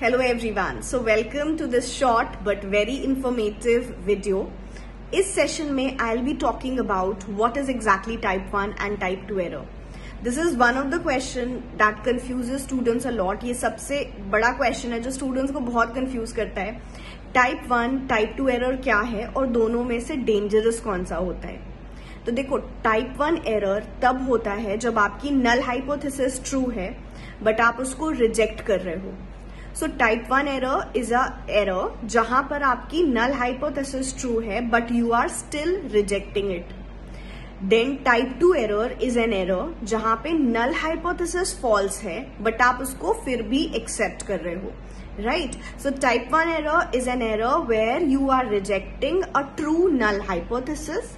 Hello, everyone. So, welcome to this short but very informative video. इस session में I be talking about what is exactly type one and type two error this is one of the question that confuse students a lot ये सबसे बड़ा question है जो students को बहुत confuse करता है. Type one type two error क्या है? और दोनों में से डेंजरस कौन सा होता है? तो देखो टाइप वन एरर तब होता है जब आपकी नल हाइपोथेसिस ट्रू है बट आप उसको रिजेक्ट कर रहे हो. So type one error is a error जहाँ पर आपकी नल हाइपोथेसिस ट्रू है but you are still rejecting it then type two error is an error जहाँ पे नल हाइपोथेसिस फॉल्स है बट आप उसको फिर भी एक्सेप्ट कर रहे हो. Right so type one error is an error where you are rejecting a true null hypothesis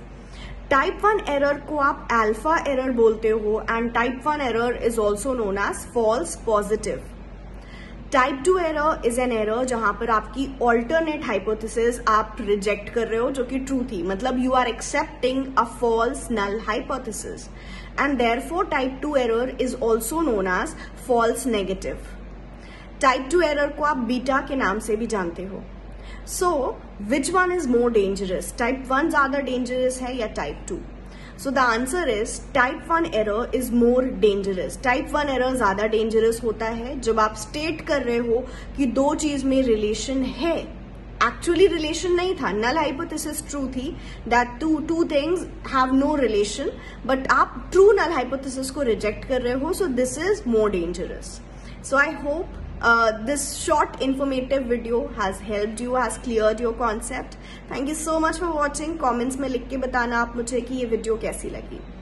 type one error को आप एल्फा एरर बोलते हो and type one error is also known as false positive type two error is an error जहाँ पर आपकी alternate hypothesis आप reject कर रहे हो जो कि ट्रू थी। मतलब you are accepting a false null hypothesis and therefore type two error is also known as false negative type two error को आप बीटा के नाम से भी जानते हो। So which one is more dangerous type one ज़्यादा डेंजरस है या type two so the answer is type one error is more dangerous type one error ज़्यादा डेंजरस होता है जब आप स्टेट कर रहे हो कि दो चीज़ में रिलेशन है। एक्चुअली रिलेशन नहीं था। नल हाइपोथेसिस ट्रू थी that two two things have no relation but आप ट्रू नल हाइपोथेसिस को रिजेक्ट कर रहे हो so this is more dangerous so I hope Uh, this short informative video has helped you, has cleared your concept. Thank you so much for watching. Comments में लिख के बताना आप मुझे कि ये video कैसी लगी